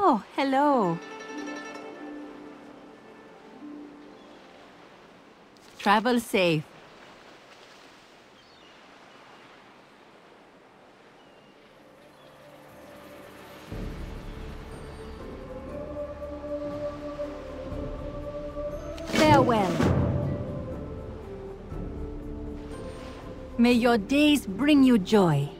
Oh, hello. Travel safe. Farewell. May your days bring you joy.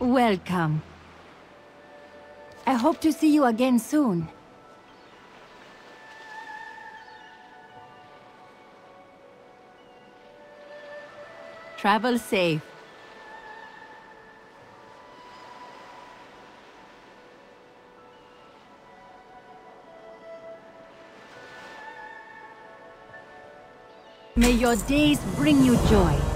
Welcome. I hope to see you again soon. Travel safe. May your days bring you joy.